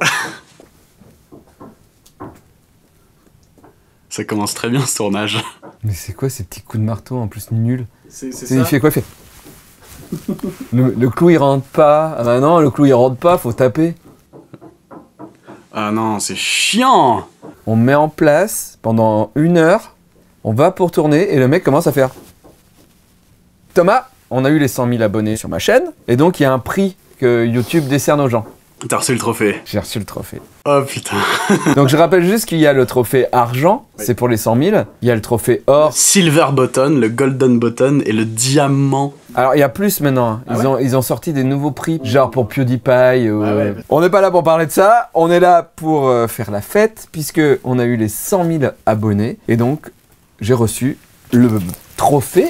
Ça commence très bien ce tournage. Mais c'est quoi ces petits coups de marteau en plus nuls C'est Il fait quoi Il fait. Le, le clou il rentre pas. Ah bah non, le clou il rentre pas, faut taper. Ah non, c'est chiant On met en place pendant une heure, on va pour tourner et le mec commence à faire. Thomas, on a eu les 100 000 abonnés sur ma chaîne et donc il y a un prix que YouTube décerne aux gens. T'as reçu le trophée. J'ai reçu le trophée. Oh putain. Donc je rappelle juste qu'il y a le trophée argent, c'est pour les 100 000. Il y a le trophée or. Silver button, le golden button et le diamant. Alors il y a plus maintenant. Ils, Ah ouais ont, ils ont sorti des nouveaux prix, genre pour PewDiePie. ou- Ah ouais. On n'est pas là pour parler de ça. On est là pour euh, faire la fête puisque on a eu les 100 000 abonnés et donc j'ai reçu le trophée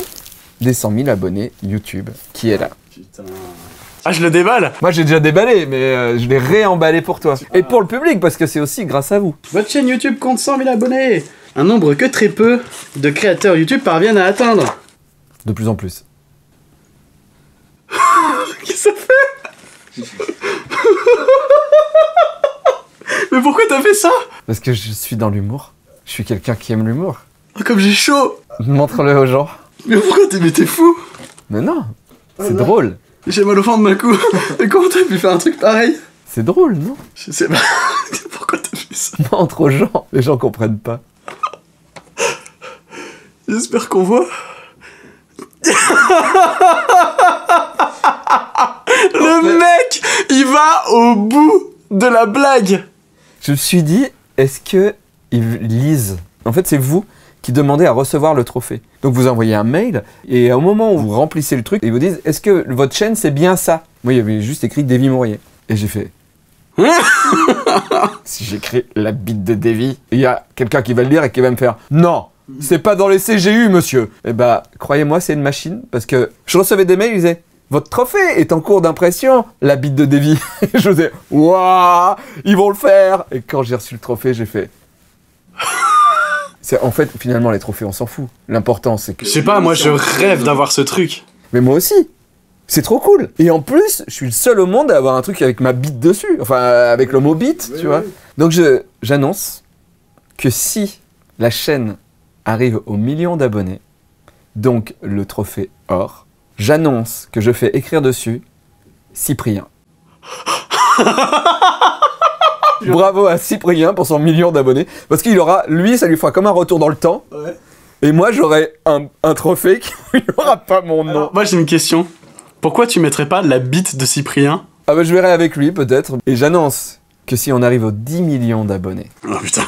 des 100 000 abonnés YouTube qui est là. Putain. Ah, je le déballe Moi j'ai déjà déballé, mais euh, je l'ai réemballé pour toi et pour le public parce que c'est aussi grâce à vous. Votre chaîne YouTube compte 100 000 abonnés Un nombre que très peu de créateurs YouTube parviennent à atteindre. De plus en plus. Qu'est-ce que ça fait Mais pourquoi t'as fait ça Parce que je suis dans l'humour. Je suis quelqu'un qui aime l'humour. Oh, Comme j'ai chaud Montre-le aux gens. Mais pourquoi t'es mais t'es fou Mais non, c'est non. drôle. J'ai mal au fond de ma cou. Mais comment t'as pu faire un truc pareil C'est drôle, non Je sais pas. pourquoi t'as fait ça Montre aux gens. Les gens comprennent pas. J'espère qu'on voit. Le mec, il va au bout de la blague. Je me suis dit, est-ce que ils lisent En fait, c'est vous qui demandez à recevoir le trophée. Donc vous envoyez un mail et au moment où vous remplissez le truc, ils vous disent, est-ce que votre chaîne c'est bien ça? Moi, il y avait juste écrit Davy Mourier. Et j'ai fait. si j'écris la bite de Davy, il y a quelqu'un qui va le lire et qui va me faire Non, c'est pas dans les CGU, monsieur. Et bah, croyez-moi, c'est une machine parce que je recevais des mails, ils disaient votre trophée est en cours d'impression, la bite de Davy. Je faisais Waouh, ils vont le faire. Et quand j'ai reçu le trophée, j'ai fait. C'est en fait finalement les trophées, on s'en fout. L'important c'est que. Je sais pas, moi je rêve d'avoir ce truc. Mais moi aussi. C'est trop cool. Et en plus, je suis le seul au monde à avoir un truc avec ma bite dessus. Enfin, avec le mot bite, tu vois. Donc je j'annonce que si la chaîne arrive au million d'abonnés, donc le trophée or, j'annonce que je fais écrire dessus Cyprien. Bravo à Cyprien pour son million d'abonnés. Parce qu'il aura, lui, ça lui fera comme un retour dans le temps. Ouais. Et moi, j'aurai un, un trophée qui n'aura pas mon nom. Moi j'ai une question. Pourquoi tu mettrais pas la bite de Cyprien? Ah bah je verrai avec lui peut-être. Et j'annonce que si on arrive aux 10 millions d'abonnés, Oh putain.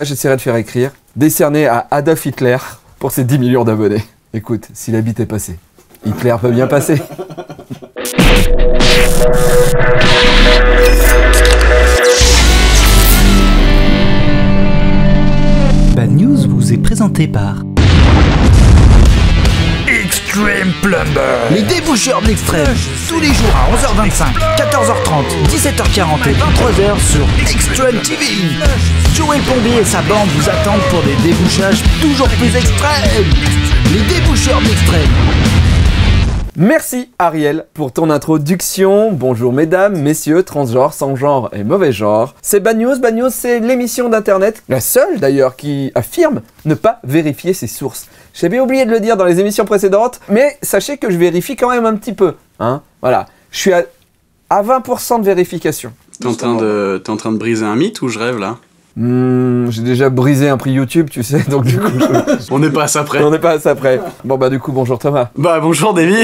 j'essaierai de faire écrire décerné à Adolf Hitler pour ses 10 millions d'abonnés. Écoute, si la bite est passée, Hitler peut bien passer. Bad News vous est présenté par Extreme Plumber. Les déboucheurs de l'extrême, tous les jours à 11h25, 14h30, 17h40 et 23h sur Extreme TV. Joël Plombier et sa bande vous attendent pour des débouchages toujours plus extrêmes. Les déboucheurs de l'extrême. Merci Ariel pour ton introduction. Bonjour mesdames, messieurs, transgenres, sans genre et mauvais genre. C'est Bad News. Bad News, c'est l'émission d'internet, la seule d'ailleurs, qui affirme ne pas vérifier ses sources. Bien oublié de le dire dans les émissions précédentes, mais sachez que je vérifie quand même un petit peu. Hein voilà, je suis à, à 20% de vérification. T'es en, en train de briser un mythe ou je rêve là? Hmm, J'ai déjà brisé un prix YouTube, tu sais, donc du coup, je- On n'est pas à ça près. on n'est pas à ça près. Bon bah du coup, bonjour Thomas. Bah bonjour Davy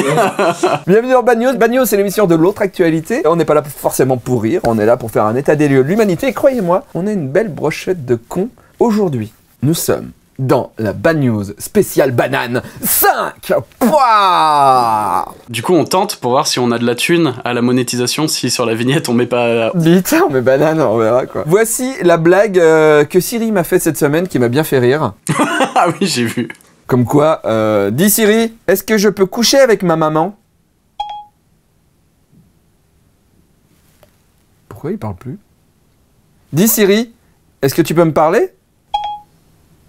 Bienvenue dans Bad News. Bad News, c'est l'émission de l'autre actualité. On n'est pas là forcément pour rire, on est là pour faire un état des lieux de l'humanité. Et croyez-moi, on a une belle brochette de cons. Aujourd'hui, nous sommes dans la Bad News spéciale banane 5 Pouah Du coup on tente pour voir si on a de la thune à la monétisation, si sur la vignette on met pas... Vite, on met banane, on verra quoi. Voici la blague euh, que Siri m'a faite cette semaine qui m'a bien fait rire. ah oui j'ai vu. Comme quoi, euh, dis Siri, est-ce que je peux coucher avec ma maman? Pourquoi il parle plus? Dis Siri, est-ce que tu peux me parler?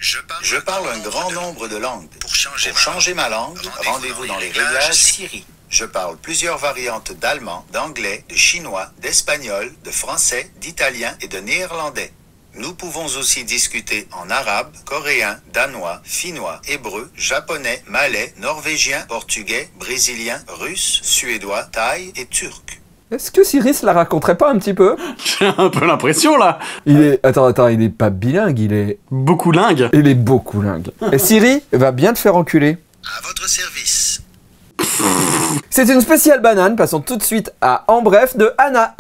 Je parle, un grand nombre de langues. Pour changer, ma langue, rendez-vous dans les réglages Siri. Je parle plusieurs variantes d'allemand, d'anglais, de chinois, d'espagnol, de français, d'italien et de néerlandais. Nous pouvons aussi discuter en arabe, coréen, danois, finnois, hébreu, japonais, malais, norvégien, portugais, brésilien, russe, suédois, thaï et turc. Est-ce que Cyrus la raconterait pas un petit peu? J'ai un peu l'impression là. Il est. Attends, attends, il est pas bilingue, il est. Beaucoup lingue. Il est beaucoup lingue. Et Siri va bien te faire enculer. À votre service. C'est une spéciale banane, passons tout de suite à En bref de Anna.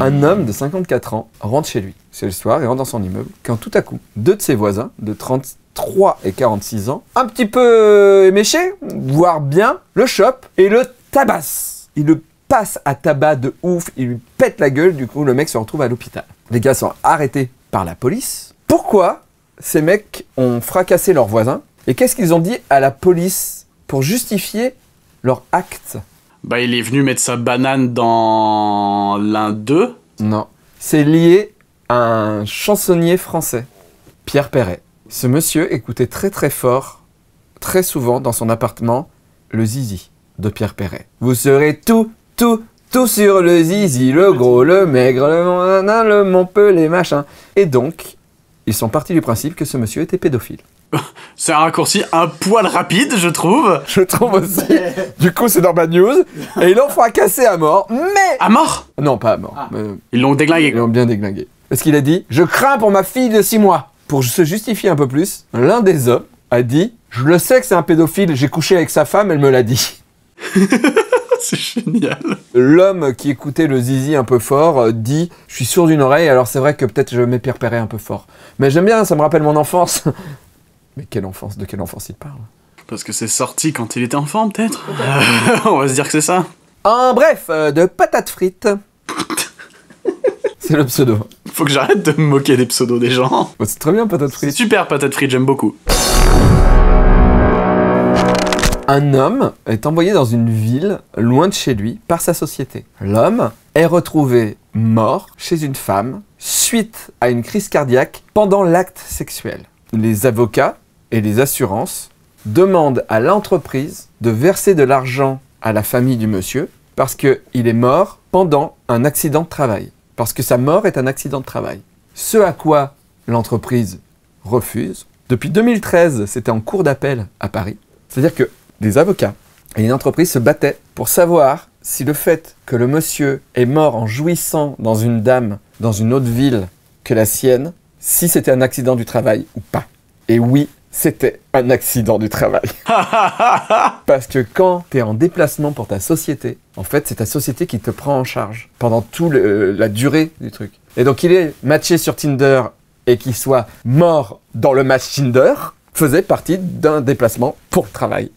Un homme de 54 ans rentre chez lui. C'est le soir, il rentre dans son immeuble, quand tout à coup, deux de ses voisins, de 33 et 46 ans, un petit peu éméchés, voire bien, le chope et le tabasse. Il le passe à tabac de ouf, il lui pète la gueule, du coup le mec se retrouve à l'hôpital. Les gars sont arrêtés par la police. Pourquoi ces mecs ont fracassé leurs voisins et qu'est-ce qu'ils ont dit à la police pour justifier leur acte? Bah, il est venu mettre sa banane dans l'un d'eux. Non. C'est lié à un chansonnier français, Pierre Perret. Ce monsieur écoutait très très fort, très souvent dans son appartement, le zizi de Pierre Perret. Vous serez tout, tout, tout sur le zizi, le gros, le maigre, le nanan, le montpellier, machin. Et donc, ils sont partis du principe que ce monsieur était pédophile. C'est un raccourci un poil rapide, je trouve. Je trouve aussi. Du coup, c'est dans Bad News. Et ils l'ont fracassé à mort. Mais. À mort? Non, pas à mort. mais Ils l'ont ils déglingué. l'ont bien déglingué. Parce qu'il a dit Je crains pour ma fille de 6 mois. Pour se justifier un peu plus, l'un des hommes a dit Je le sais que c'est un pédophile, j'ai couché avec sa femme, elle me l'a dit. C'est génial. L'homme qui écoutait le zizi un peu fort euh, dit Je suis sourd d'une oreille, alors c'est vrai que peut-être je Perret un peu fort. Mais j'aime bien, ça me rappelle mon enfance. Mais quelle enfance De quelle enfance il parle? Parce que c'est sorti quand il était enfant, peut-être? On va se dire que c'est ça. En bref, euh, de patates frites. c'est le pseudo. Faut que j'arrête de me moquer des pseudos des gens. Bah, c'est très bien, patates C'est frites. super, patate frite, j'aime beaucoup. Un homme est envoyé dans une ville loin de chez lui par sa société. L'homme est retrouvé mort chez une femme suite à une crise cardiaque pendant l'acte sexuel. Les avocats et les assurances demandent à l'entreprise de verser de l'argent à la famille du monsieur parce qu'il est mort pendant un accident de travail. Parce que sa mort est un accident de travail. Ce à quoi l'entreprise refuse. Depuis 2013, c'était en cours d'appel à Paris. C'est-à-dire que des avocats et une entreprise se battaient pour savoir si le fait que le monsieur est mort en jouissant dans une dame dans une autre ville que la sienne, si c'était un accident du travail ou pas. Et oui, c'était un accident du travail. Parce que quand tu es en déplacement pour ta société, en fait, c'est ta société qui te prend en charge pendant toute la durée du truc. Et donc, il est matché sur Tinder et qu'il soit mort dans le match Tinder faisait partie d'un déplacement pour le travail.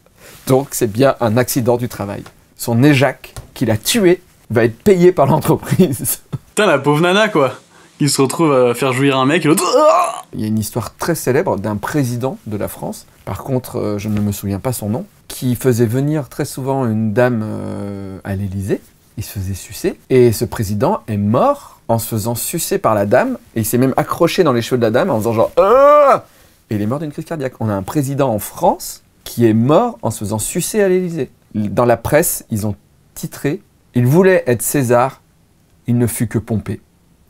Donc, c'est bien un accident du travail. Son éjac qui l'a tué va être payé par l'entreprise. Putain, la pauvre nana, quoi. Qui se retrouve à faire jouir un mec et l'autre. Ah Il y a une histoire très célèbre d'un président de la France, par contre, euh, je ne me souviens pas son nom, qui faisait venir très souvent une dame euh, à l'Élysée. Il se faisait sucer. Et ce président est mort en se faisant sucer par la dame. Et il s'est même accroché dans les cheveux de la dame en faisant genre. Ah et il est mort d'une crise cardiaque. On a un président en France qui est mort en se faisant sucer à l'Élysée. Dans la presse, ils ont titré Il voulait être César, il ne fut que pompé.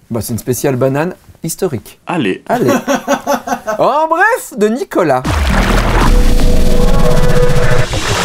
Bah, c'est une spéciale banane historique. Allez. Allez. en bref, de Nicolas.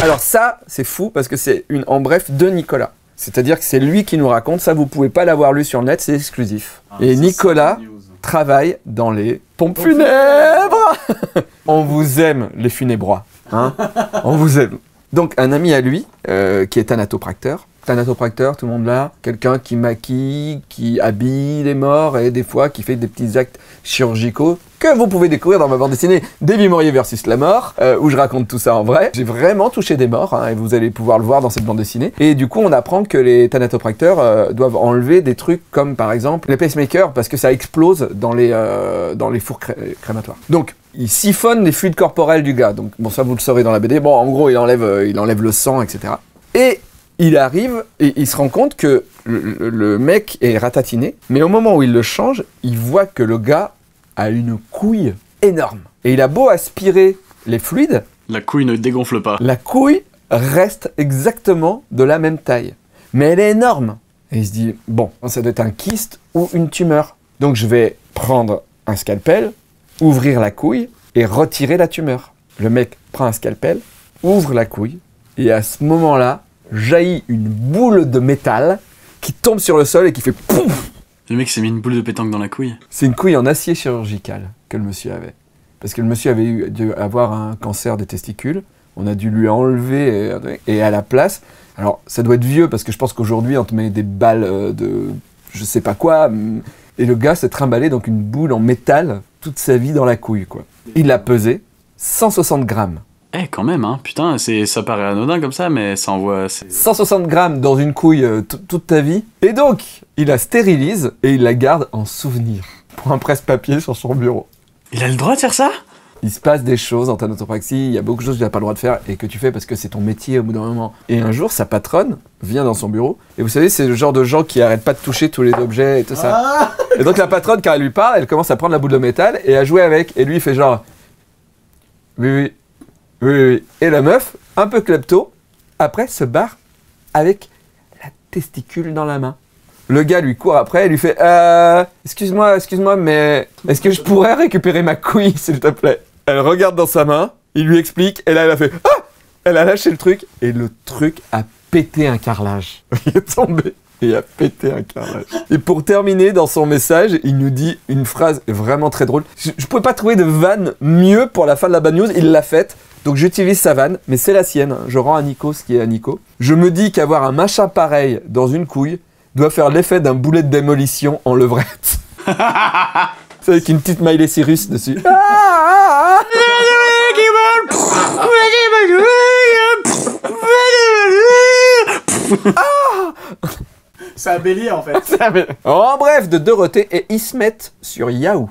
Alors ça, c'est fou parce que c'est une en bref de Nicolas. C'est-à-dire que c'est lui qui nous raconte, ça vous pouvez pas l'avoir lu sur le net, c'est exclusif. Et Nicolas travaille dans les pompes funèbres. On vous aime les funébrois, hein. On vous aime. Donc un ami à lui, euh, qui est thanatopracteur, thanatopracteur, tout le monde là, quelqu'un qui maquille, qui habille les morts et des fois qui fait des petits actes chirurgicaux que vous pouvez découvrir dans ma bande dessinée Davy Maurier versus la mort, euh, où je raconte tout ça en vrai. J'ai vraiment touché des morts hein, et vous allez pouvoir le voir dans cette bande dessinée. Et du coup, on apprend que les thanatopracteurs euh, doivent enlever des trucs comme par exemple les pacemakers parce que ça explose dans les, euh, dans les fours cré- crématoires. Donc, il siphonne les fluides corporels du gars. Donc, bon, ça vous le saurez dans la BD. Bon, en gros, il enlève, il enlève le sang, etc. Et il arrive et il se rend compte que le mec est ratatiné, mais au moment où il le change, il voit que le gars a une couille énorme. Et il a beau aspirer les fluides, La couille ne dégonfle pas. la couille reste exactement de la même taille. Mais elle est énorme. Et il se dit, bon, ça doit être un kyste ou une tumeur. Donc je vais prendre un scalpel, ouvrir la couille et retirer la tumeur. Le mec prend un scalpel, ouvre la couille, et à ce moment-là, jaillit une boule de métal qui tombe sur le sol et qui fait pouf Le mec s'est mis une boule de pétanque dans la couille. C'est une couille en acier chirurgical que le monsieur avait. Parce que le monsieur avait dû avoir un cancer des testicules. On a dû lui enlever et, et à la place. Alors, ça doit être vieux parce que je pense qu'aujourd'hui, on te met des balles euh, de je sais pas quoi. hum, Et le gars s'est trimballé donc une boule en métal toute sa vie dans la couille, quoi. Il l'a pesé 160 grammes. Eh, quand même, hein. Putain, c'est, ça paraît anodin comme ça, mais ça envoie. c'est- 160 grammes dans une couille euh, toute ta vie. Et donc, il la stérilise et il la garde en souvenir pour un presse-papier sur son bureau. Il a le droit de faire ça? Il se passe des choses en thanatopraxie, il y a beaucoup de choses que tu n'as pas le droit de faire et que tu fais parce que c'est ton métier au bout d'un moment. Et un jour, sa patronne vient dans son bureau. Et vous savez, c'est le genre de gens qui arrêtent pas de toucher tous les objets et tout ça. Et donc la patronne, quand elle lui parle, elle commence à prendre la boule de métal et à jouer avec. Et lui, il fait genre... Oui, oui, oui, oui. Et la meuf, un peu klepto, après se barre avec la testicule dans la main. Le gars lui court après et lui fait euh, Excuse-moi, excuse-moi, mais est-ce que je pourrais récupérer ma couille, s'il te plaît? Elle regarde dans sa main, il lui explique, et là elle a fait Ah Elle a lâché le truc, et le truc a pété un carrelage. Il est tombé et a pété un carrelage. Et pour terminer, dans son message, il nous dit une phrase vraiment très drôle. Je, je pouvais pas trouver de vanne mieux pour la fin de la bad news, il l'a faite. Donc j'utilise sa vanne, mais c'est la sienne. Je rends à Nico ce qui est à Nico. Je me dis qu'avoir un machin pareil dans une couille doit faire l'effet d'un boulet de démolition en levrette. c'est avec une petite Miley Cyrus dessus. C'est un bélier en fait. En bref, de Dorothée et Ismet sur Yahoo.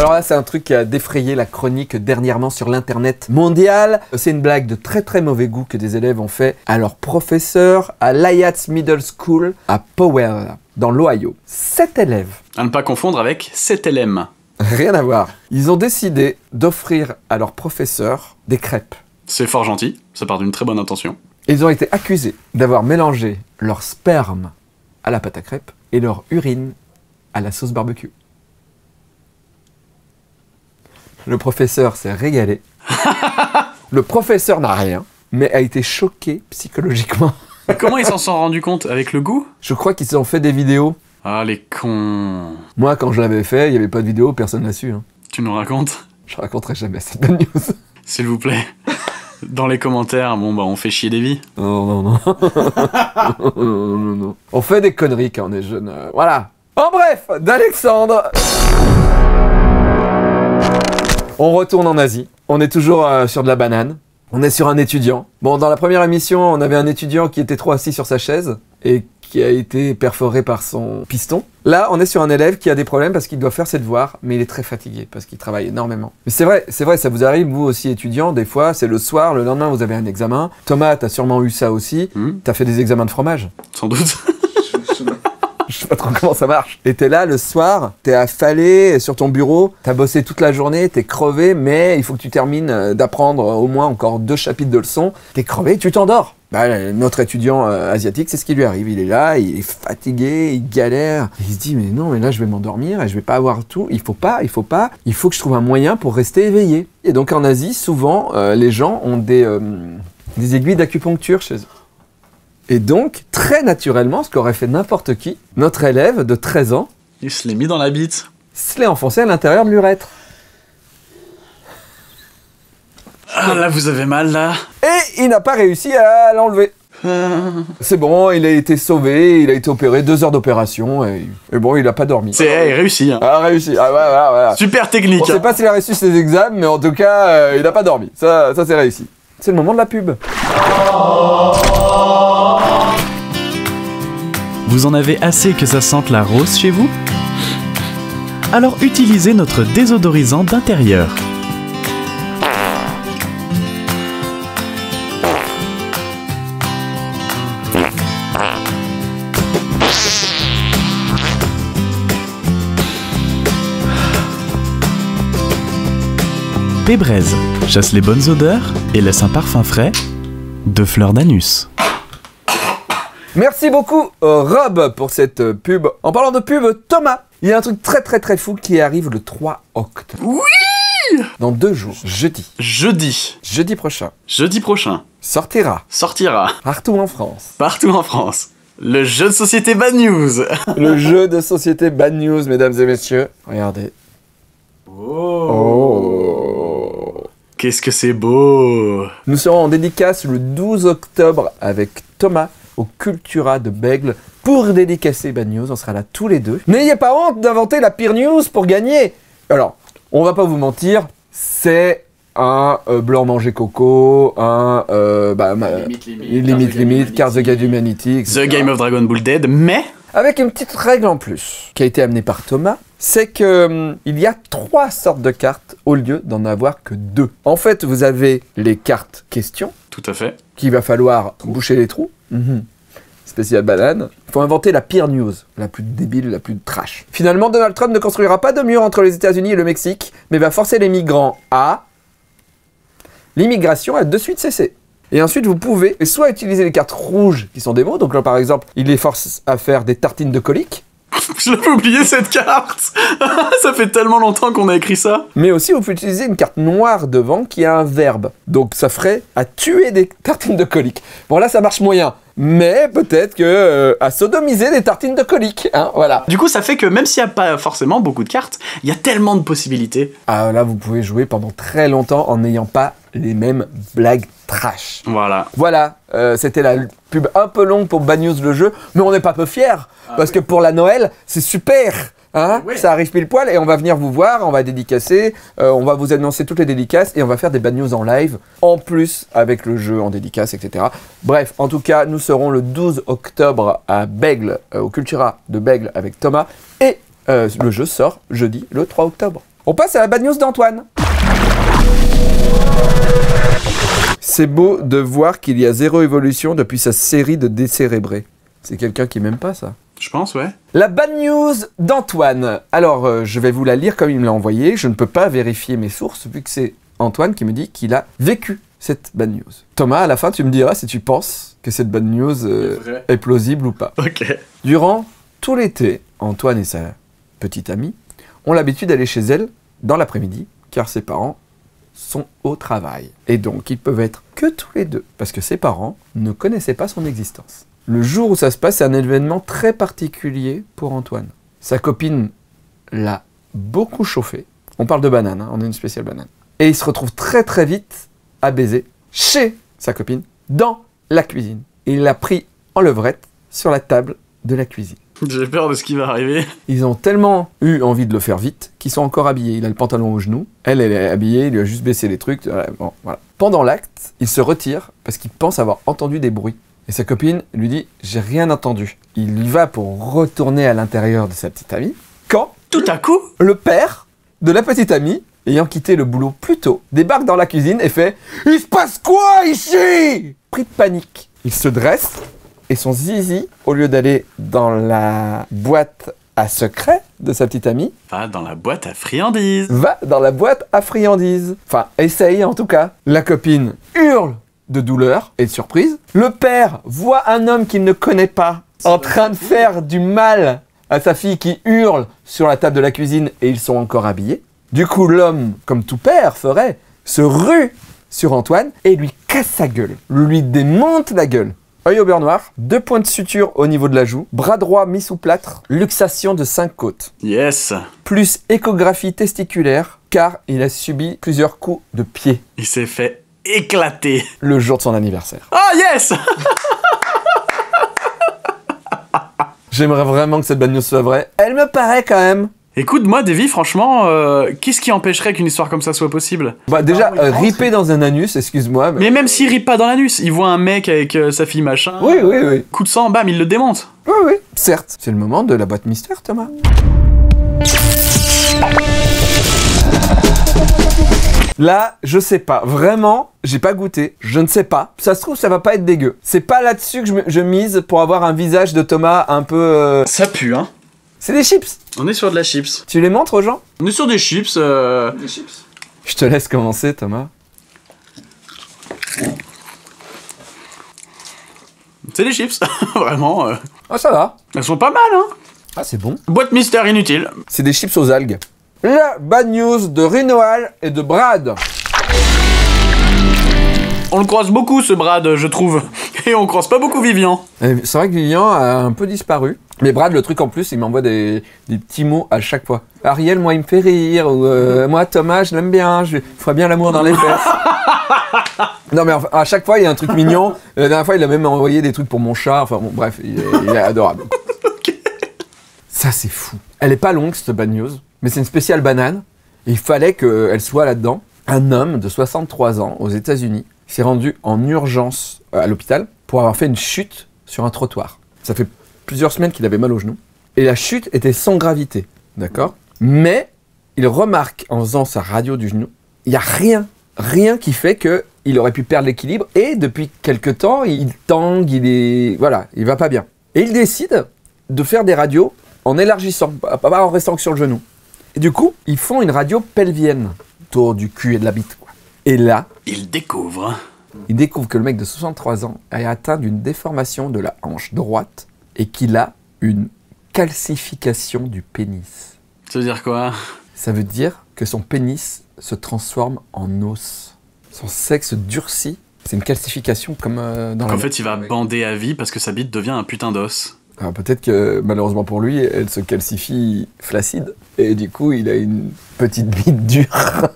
Alors là, c'est un truc qui a défrayé la chronique dernièrement sur l'internet mondial. C'est une blague de très très mauvais goût que des élèves ont fait à leur professeur à l'Ayats Middle School à Powell, dans l'Ohio. Sept élèves À ne pas confondre avec 7LM. Rien à voir. Ils ont décidé d'offrir à leur professeur des crêpes. C'est fort gentil, ça part d'une très bonne intention. Ils ont été accusés d'avoir mélangé leur sperme à la pâte à crêpes et leur urine à la sauce barbecue. Le professeur s'est régalé. Le professeur n'a rien, mais a été choqué psychologiquement. Comment ils s'en sont rendus compte? Avec le goût? Je crois qu'ils ont fait des vidéos. Ah, les cons. Moi, quand je l'avais fait, il n'y avait pas de vidéo, personne l'a su. hein. Tu nous racontes? Je raconterai jamais cette bonne news. S'il vous plaît. Dans les commentaires, bon bah on fait chier des vies. Non, non, non. non, non, non, non. On fait des conneries quand on est jeune. euh, voilà. En bref, d'Alexandre. On retourne en Asie. On est toujours euh, sur de la banane. On est sur un étudiant. Bon, dans la première émission, on avait un étudiant qui était trop assis sur sa chaise et qui a été perforé par son piston. Là, on est sur un élève qui a des problèmes parce qu'il doit faire ses devoirs, mais il est très fatigué parce qu'il travaille énormément. Mais c'est vrai, c'est vrai, ça vous arrive, vous aussi étudiant, des fois, c'est le soir, le lendemain, vous avez un examen. Thomas, t'as sûrement eu ça aussi. Hmm, T'as fait des examens de fromage. sans doute. Je sais pas trop comment ça marche. Et t'es là le soir, t'es affalé sur ton bureau, t'as bossé toute la journée, t'es crevé, mais il faut que tu termines euh, d'apprendre au moins encore deux chapitres de leçons. T'es crevé, tu t'endors. Bah, notre étudiant euh, asiatique, c'est ce qui lui arrive. Il est là, il est fatigué, il galère. Il se dit, mais non, mais là, je vais m'endormir et je vais pas avoir tout. Il faut pas, il faut pas. Il faut que je trouve un moyen pour rester éveillé. Et donc, en Asie, souvent, euh, les gens ont euh, des aiguilles d'acupuncture chez eux. Et donc, très naturellement, ce qu'aurait fait n'importe qui, notre élève de 13 ans Il se l'est mis dans la bite. se l'est enfoncé à l'intérieur de l'urètre. Ah là vous avez mal là. Et il n'a pas réussi à l'enlever. C'est bon, il a été sauvé, il a été opéré, deux heures d'opération, et, et bon, il n'a pas dormi. C'est réussi. Hein. Ah, réussi. Ah, voilà, voilà, voilà. Super On technique. sait pas s'il a réussi ses examens, mais en tout cas, euh, il n'a pas dormi. Ça, ça c'est réussi. C'est le moment de la pub. Vous en avez assez que ça sente la rose chez vous Alors utilisez notre désodorisant d'intérieur. Bébraise chasse les bonnes odeurs et laisse un parfum frais de fleurs d'anus. Merci beaucoup euh, Rob pour cette euh, pub. En parlant de pub, Thomas, il y a un truc très très très fou qui arrive le 3 octobre. Oui Dans deux jours, jeudi. Jeudi, Jeudi prochain, jeudi prochain, sortira sortira partout en France partout en France le jeu de société Bad News. le jeu de société Bad News, mesdames et messieurs. Regardez. Oh. Qu'est-ce que c'est beau Nous serons en dédicace le 12 octobre avec Thomas au Cultura de Bègle pour dédicacer Bad News. On sera là tous les deux. N'ayez pas honte d'inventer la pire news pour gagner. Alors, on va pas vous mentir, c'est un euh, blanc manger coco, un euh, bah, limite limite, Cards the Humanity, etc. The Game of Dragon Ball Dead, mais Avec une petite règle en plus qui a été amenée par Thomas, c'est que hum, il y a trois sortes de cartes au lieu d'en avoir que deux. En fait, vous avez les cartes questions tout à fait. qu'il va falloir boucher les trous. Mhm. Spécial banane. Il faut inventer la pire news, la plus débile, la plus trash. Finalement, Donald Trump ne construira pas de mur entre les États-Unis et le Mexique, mais va forcer les migrants à. L'immigration a de suite cessé. Et ensuite, vous pouvez soit utiliser les cartes rouges qui sont des mots, donc là par exemple, il les force à faire des tartines de colique, Je l'avais oublié cette carte Ça fait tellement longtemps qu'on a écrit ça mais aussi vous pouvez utiliser une carte noire devant qui a un verbe. Donc ça ferait à tuer des tartines de colique. Bon là ça marche moyen, mais peut-être que euh, à sodomiser des tartines de colique, hein, voilà. Du coup, ça fait que même s'il n'y a pas forcément beaucoup de cartes, il y a tellement de possibilités. Ah là vous pouvez jouer pendant très longtemps en n'ayant pas les mêmes blagues trash. Voilà. Voilà, euh, c'était la pub un peu longue pour Bad News le jeu, mais on n'est pas peu fiers, parce que pour la Noël, c'est super Hein Oui. Ça arrive pile poil et on va venir vous voir, on va dédicacer, euh, on va vous annoncer toutes les dédicaces et on va faire des bad news en live, en plus avec le jeu en dédicace, etc. Bref, en tout cas, nous serons le 12 octobre à Bègle, euh, au Cultura de Bègle avec Thomas et euh, le jeu sort jeudi le 3 octobre. On passe à la bad news d'Antoine. C'est beau de voir qu'il y a zéro évolution depuis sa série de décérébrés. C'est quelqu'un qui m'aime pas ça. Je pense, ouais. La bad news d'Antoine. Alors, euh, je vais vous la lire comme il me l'a envoyé. Je ne peux pas vérifier mes sources vu que c'est Antoine qui me dit qu'il a vécu cette bad news. Thomas, à la fin, tu me diras si tu penses que cette bad news euh, est plausible ou pas. Ok. Durant tout l'été, Antoine et sa petite amie ont l'habitude d'aller chez elle dans l'après-midi, car ses parents sont au travail. Et donc, ils peuvent être que tous les deux, parce que ses parents ne connaissaient pas son existence. Le jour où ça se passe, c'est un événement très particulier pour Antoine. Sa copine l'a beaucoup chauffé. On parle de banane, hein, on a une spéciale banane. Et il se retrouve très très vite à baiser chez sa copine, dans la cuisine. Et il l'a pris en levrette sur la table de la cuisine. J'ai peur de ce qui va arriver. Ils ont tellement eu envie de le faire vite qu'ils sont encore habillés. Il a le pantalon au genou, elle, elle est habillée, il lui a juste baissé les trucs. voilà, bon, voilà. Pendant l'acte, il se retire parce qu'il pense avoir entendu des bruits. Et sa copine lui dit J'ai rien entendu. Il y va pour retourner à l'intérieur de sa petite amie. Quand Tout à coup, le père de la petite amie, ayant quitté le boulot plus tôt, débarque dans la cuisine et fait Il se passe quoi ici? Pris de panique, il se dresse et son zizi, au lieu d'aller dans la boîte à secret de sa petite amie, va dans la boîte à friandises. va dans la boîte à friandises. Enfin, essaye en tout cas. La copine hurle de douleur et de surprise. Le père voit un homme qu'il ne connaît pas en train de faire du mal à sa fille qui hurle sur la table de la cuisine et ils sont encore habillés. Du coup, l'homme, comme tout père ferait, se rue sur Antoine et lui casse sa gueule, lui démonte la gueule. Œil au beurre noir, deux points de suture au niveau de la joue, bras droit mis sous plâtre, luxation de cinq côtes Yes. plus échographie testiculaire, car il a subi plusieurs coups de pied Il s'est fait éclater. le jour de son anniversaire. Ah yes J'aimerais vraiment que cette bad news soit vraie. Elle me paraît quand même. Écoute, moi, Davy, franchement, euh, qu'est-ce qui empêcherait qu'une histoire comme ça soit possible? Bah déjà, euh, ripé dans un anus, excuse-moi. Mais... Mais même s'il rit pas dans l'anus, il voit un mec avec euh, sa fille machin. Oui, oui, oui. Coup de sang, bam, il le démonte. Oui, oui. Certes. C'est le moment de la boîte mystère, Thomas. Là, je sais pas. Vraiment, j'ai pas goûté. Je ne sais pas. Ça se trouve, ça va pas être dégueu. C'est pas là-dessus que je, mise pour avoir un visage de Thomas un peu. euh, Ça pue, hein. C'est des chips. On est sur de la chips. Tu les montres aux gens? On est sur des chips. euh, Je te laisse commencer, Thomas. C'est des chips, vraiment. euh, Ah, ça va. Elles sont pas mal, hein. Ah, c'est bon. Boîte mystère inutile. C'est des chips aux algues. La bad news de Rinoal et de Brad. On le croise beaucoup, ce Brad, je trouve. Et on croise pas beaucoup Vivian. C'est vrai que Vivian a un peu disparu. Mais Brad, le truc en plus, il m'envoie des, des petits mots à chaque fois. Ariel, moi, il me fait rire. Ou euh, moi, Thomas, je l'aime bien. Je ferai bien l'amour dans les fesses. non, mais à chaque fois, il y a un truc mignon. La dernière fois, il a même envoyé des trucs pour mon chat. Enfin, bon, bref, il est, il est adorable. Ça, c'est fou. Elle est pas longue, cette bad news. Mais c'est une spéciale banane. Il fallait qu'elle soit là-dedans. Un homme de 63 ans aux États-Unis s'est rendu en urgence euh, à l'hôpital pour avoir fait une chute sur un trottoir. Ça fait plusieurs semaines qu'il avait mal au genou. Et la chute était sans gravité, d'accord? Mais il remarque en faisant sa radio du genou, il n'y a rien, rien qui fait que il aurait pu perdre l'équilibre. Et depuis quelque temps, il tangue, il est, voilà, il va pas bien. Et il décide de faire des radios en élargissant, pas en restant que sur le genou. Et du coup, ils font une radio pelvienne autour du cul et de la bite. Quoi. Et là, Il découvre. il découvre que le mec de 63 ans est atteint d'une déformation de la hanche droite et qu'il a une calcification du pénis. Ça veut dire quoi? Ça veut dire que son pénis se transforme en os. Son sexe durcit. C'est une calcification comme euh, dans la En fait, il va bander à vie parce que sa bite devient un putain d'os. Alors peut-être que malheureusement pour lui, elle se calcifie flaccide et du coup il a une petite bite dure.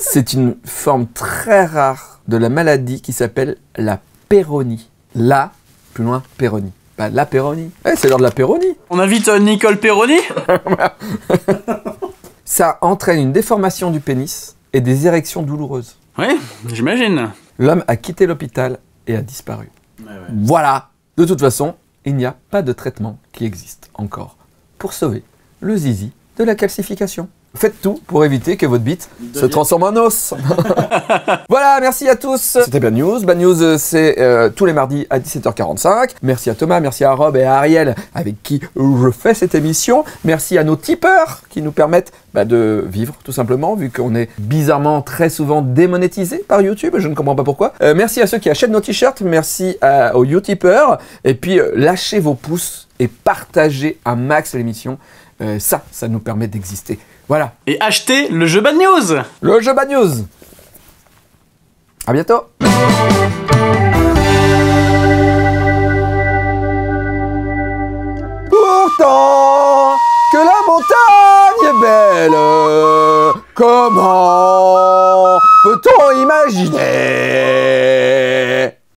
C'est une forme très rare de la maladie qui s'appelle la péronie. La, plus loin, péronie. Bah, la péronie. Eh, c'est l'heure de la péronie. On invite euh, Nicole Perroni Ça entraîne une déformation du pénis et des érections douloureuses. Oui, j'imagine. L'homme a quitté l'hôpital et a disparu. Voilà. De toute façon, il n'y a pas de traitement qui existe encore pour sauver le zizi de la calcification. Faites tout pour éviter que votre bite se transforme en os. voilà, merci à tous. C'était Bad News. Bad News, euh, c'est euh, tous les mardis à 17h45. Merci à Thomas, merci à Rob et à Ariel avec qui je fais cette émission. Merci à nos tipeurs qui nous permettent bah, de vivre tout simplement, vu qu'on est bizarrement très souvent démonétisé par YouTube. Je ne comprends pas pourquoi. Euh, merci à ceux qui achètent nos t-shirts. Merci à- aux YouTubers. Et puis, euh, lâchez vos pouces et partagez un max l'émission. Ça, ça nous permet d'exister. Voilà. Et achetez le jeu Bad News. Le jeu Bad News. À bientôt. Pourtant que la montagne est belle, comment peut-on imaginer